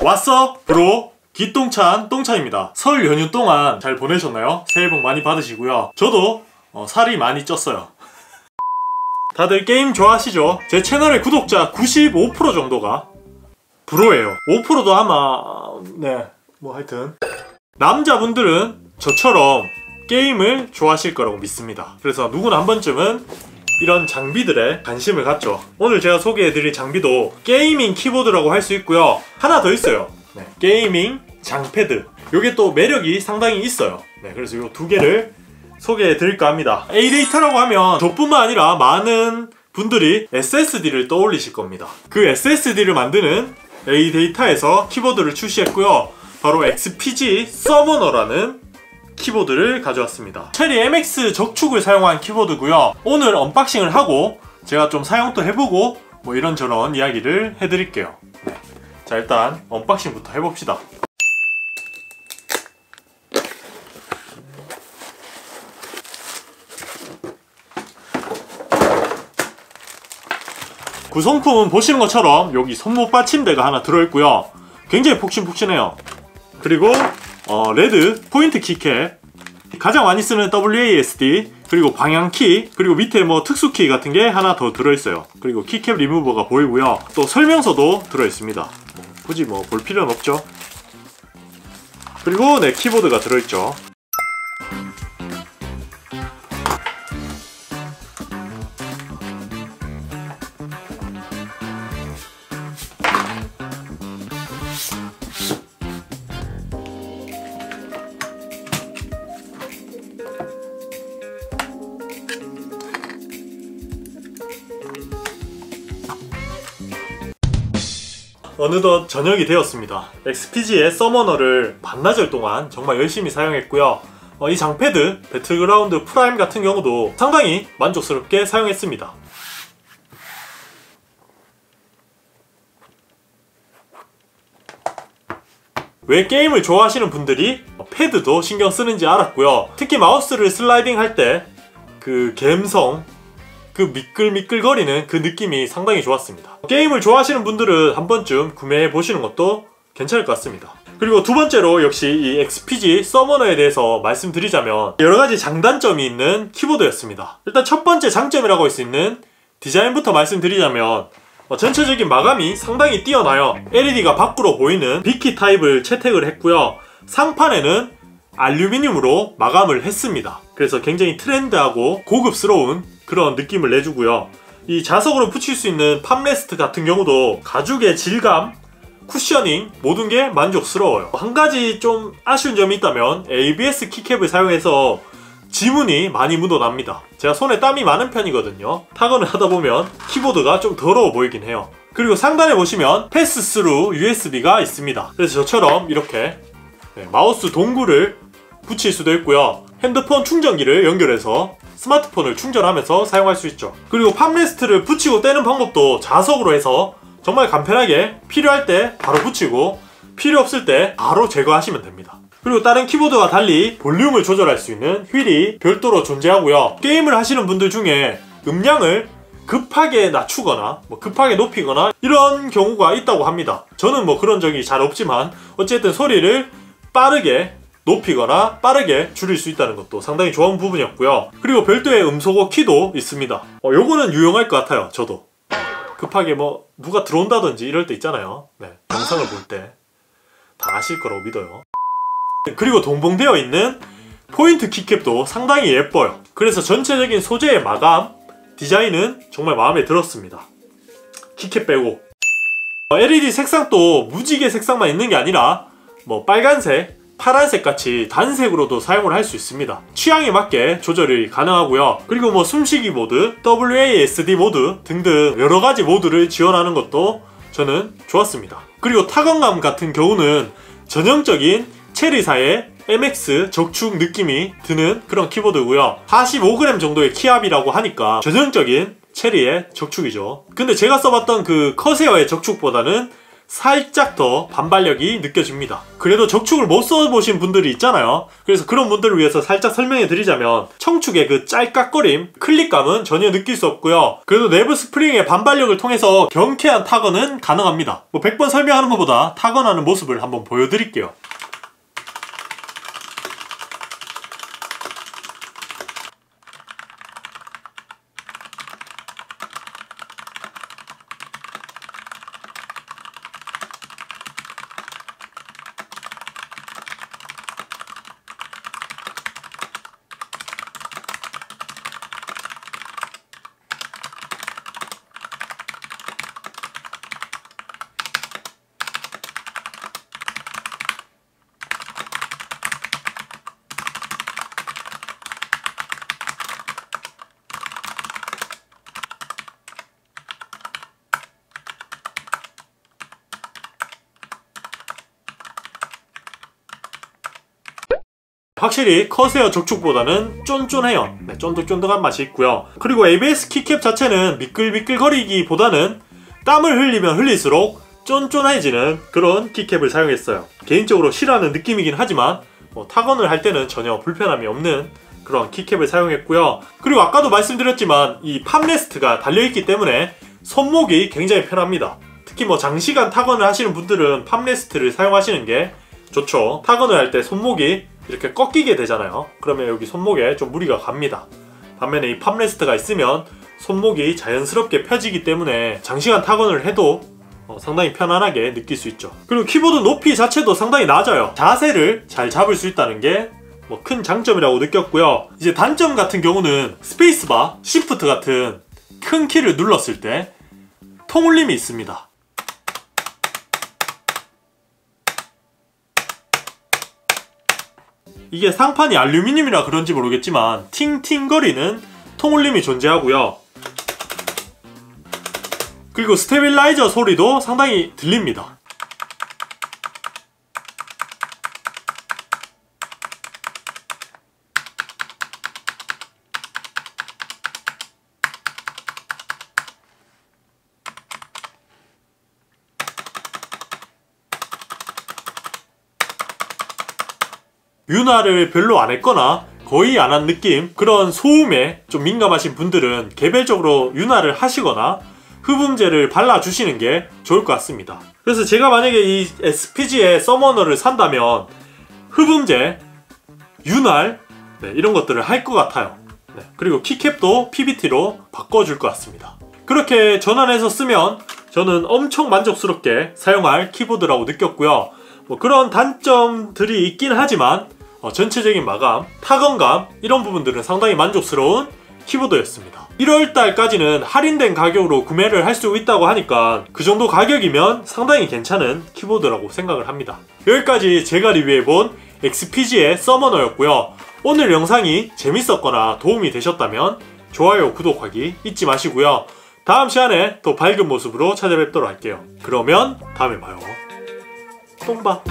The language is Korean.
왔어? bro. 기똥찬 똥찬입니다. 설 연휴 동안 잘 보내셨나요? 새해 복 많이 받으시고요. 저도 어, 살이 많이 쪘어요. 다들 게임 좋아하시죠? 제 채널의 구독자 95% 정도가 bro예요. 5%도 아마 네 뭐 하여튼. 남자분들은 저처럼 게임을 좋아하실 거라고 믿습니다. 그래서 누구나 한 번쯤은 이런 장비들에 관심을 갖죠. 오늘 제가 소개해드릴 장비도 gaming 키보드라고 할 수 있고요. 하나 더 있어요. 네, gaming 장패드. 이게 또 매력이 상당히 있어요. 네, 그래서 이 두 개를 소개해드릴까 합니다. ADATA라고 하면 저뿐만 아니라 많은 분들이 SSD를 떠올리실 겁니다. 그 SSD를 만드는 ADATA에서 키보드를 출시했고요. 바로 XPG SUMMONER라는 키보드를 가져왔습니다. Cherry MX 적축을 사용한 키보드고요. 오늘 unboxing을 하고 제가 좀 사용도 해보고 뭐 이런저런 이야기를 해드릴게요. 네. 자 일단 unboxing부터 해봅시다. 구성품은 보시는 것처럼 여기 손목 받침대가 하나 들어있고요. 굉장히 폭신폭신해요. 그리고 어, red point keycap. 가장 많이 쓰는 WASD 그리고 방향키 그리고 밑에 뭐 특수키 같은 게 하나 더 들어있어요. 그리고 키캡 리무버가 보이고요. 또 설명서도 들어있습니다. 뭐 굳이 뭐 볼 필요는 없죠. 그리고 네 키보드가 들어있죠 어느덧 저녁이 되었습니다. XPG의 SUMMONER를 반나절 동안 정말 열심히 사용했고요. 어, 이 장패드 BATTLEGROUND Prime 같은 경우도 상당히 만족스럽게 사용했습니다. 왜 게임을 좋아하시는 분들이 패드도 신경 쓰는지 알았고요. 특히 마우스를 슬라이딩 할 때그 감성 그 미끌미끌거리는 그 느낌이 상당히 좋았습니다. 게임을 좋아하시는 분들은 한 번쯤 구매해 보시는 것도 괜찮을 것 같습니다. 그리고 두 번째로 역시 이 XPG 서머너에 대해서 말씀드리자면 여러가지 장단점이 있는 키보드였습니다. 일단 첫 번째 장점이라고 할 수 있는 디자인부터 말씀드리자면 어, 전체적인 마감이 상당히 뛰어나요. LED가 밖으로 보이는 비키 타입을 채택을 했고요. 상판에는 알루미늄으로 마감을 했습니다. 그래서 굉장히 트렌드하고 고급스러운 그런 느낌을 내주고요. 이 자석으로 붙일 수 있는 palm rest 같은 경우도 가죽의 질감, cushioning 모든 게 만족스러워요. 한 가지 좀 아쉬운 점이 있다면 ABS keycap을 사용해서 지문이 많이 묻어납니다. 제가 손에 땀이 많은 편이거든요. 타건을 하다 보면 키보드가 좀 더러워 보이긴 해요. 그리고 상단에 보시면 pass-through USB가 있습니다. 그래서 저처럼 이렇게 네, 마우스 dongle을 붙일 수도 있고요. 핸드폰 충전기를 연결해서 스마트폰을 충전하면서 사용할 수 있죠. 그리고 palm rest를 붙이고 떼는 방법도 자석으로 해서 정말 간편하게 필요할 때 바로 붙이고 필요 없을 때 바로 제거하시면 됩니다. 그리고 다른 키보드와 달리 볼륨을 조절할 수 있는 휠이 별도로 존재하고요. 게임을 하시는 분들 중에 음량을 급하게 낮추거나 뭐 급하게 높이거나 이런 경우가 있다고 합니다. 저는 뭐 그런 적이 잘 없지만 어쨌든 소리를 빠르게 높이거나 빠르게 줄일 수 있다는 것도 상당히 좋은 부분이었고요. 그리고 별도의 음소거 키도 있습니다. 어, 요거는 유용할 것 같아요. 저도. 급하게 뭐 누가 들어온다든지 이럴 때 있잖아요. 네, 영상을 볼 때 다 아실 거라고 믿어요. 그리고 동봉되어 있는 포인트 keycap도 상당히 예뻐요. 그래서 전체적인 소재의 마감, 디자인은 정말 마음에 들었습니다. keycap 빼고 LED 색상도 무지개 색상만 있는 게 아니라 뭐 빨간색, 파란색 같이 단색으로도 사용을 할 수 있습니다. 취향에 맞게 조절이 가능하고요. 그리고 뭐 숨쉬기 모드, WASD 모드 등등 여러 가지 모드를 지원하는 것도 저는 좋았습니다. 그리고 타건감 같은 경우는 전형적인 체리사의 MX 적축 느낌이 드는 그런 키보드고요. 45g 정도의 키압이라고 하니까 전형적인 체리의 적축이죠. 근데 제가 써봤던 그 커세어의 적축보다는 살짝 더 반발력이 느껴집니다. 그래도 적축을 못 써보신 분들이 있잖아요. 그래서 그런 분들을 위해서 살짝 설명해 드리자면 청축의 그 짤깍거림, 클릭감은 전혀 느낄 수 없고요. 그래도 내부 스프링의 반발력을 통해서 경쾌한 타건은 가능합니다. 뭐 100번 설명하는 것보다 타건하는 모습을 한번 보여드릴게요. 확실히 커세어 적축보다는 쫀쫀해요. 네, 쫀득쫀득한 맛이 있고요. 그리고 ABS keycap 자체는 미끌미끌거리기보다는 땀을 흘리면 흘릴수록 쫀쫀해지는 그런 keycap을 사용했어요. 개인적으로 싫어하는 느낌이긴 하지만 뭐 타건을 할 때는 전혀 불편함이 없는 그런 keycap을 사용했고요. 그리고 아까도 말씀드렸지만 이 palm rest가 달려있기 때문에 손목이 굉장히 편합니다. 특히 뭐 장시간 타건을 하시는 분들은 palm rest를 사용하시는 게 좋죠. 타건을 할 때 손목이 이렇게 꺾이게 되잖아요. 그러면 여기 손목에 좀 무리가 갑니다. 반면에 이 palm rest가 있으면 손목이 자연스럽게 펴지기 때문에 장시간 타건을 해도 어, 상당히 편안하게 느낄 수 있죠. 그리고 키보드 높이 자체도 상당히 낮아요. 자세를 잘 잡을 수 있다는 게 뭐 큰 장점이라고 느꼈고요. 이제 단점 같은 경우는 스페이스바, 시프트 같은 큰 키를 눌렀을 때 통울림이 있습니다 이게 상판이 알루미늄이라 그런지 모르겠지만 팅팅거리는 통울림이 존재하고요. 그리고 stabilizer 소리도 상당히 들립니다 윤활을 별로 안 했거나 거의 안 한 느낌 그런 소음에 좀 민감하신 분들은 개별적으로 윤활을 하시거나 흡음제를 발라주시는 게 좋을 것 같습니다. 그래서 제가 만약에 이 SPG의 서머너를 산다면 흡음제, 윤활 네, 이런 것들을 할 것 같아요. 네, 그리고 키캡도 PBT로 바꿔줄 것 같습니다. 그렇게 전환해서 쓰면 저는 엄청 만족스럽게 사용할 키보드라고 느꼈고요. 뭐 그런 단점들이 있긴 하지만 어, 전체적인 마감, 타건감 이런 부분들은 상당히 만족스러운 키보드였습니다. 1월달까지는 할인된 가격으로 구매를 할 수 있다고 하니까 그 정도 가격이면 상당히 괜찮은 키보드라고 생각을 합니다. 여기까지 제가 리뷰해본 XPG의 서머너였고요. 오늘 영상이 재밌었거나 도움이 되셨다면 좋아요, 구독하기 잊지 마시고요. 다음 시간에 더 밝은 모습으로 찾아뵙도록 할게요. 그러면 다음에 봐요. 똥바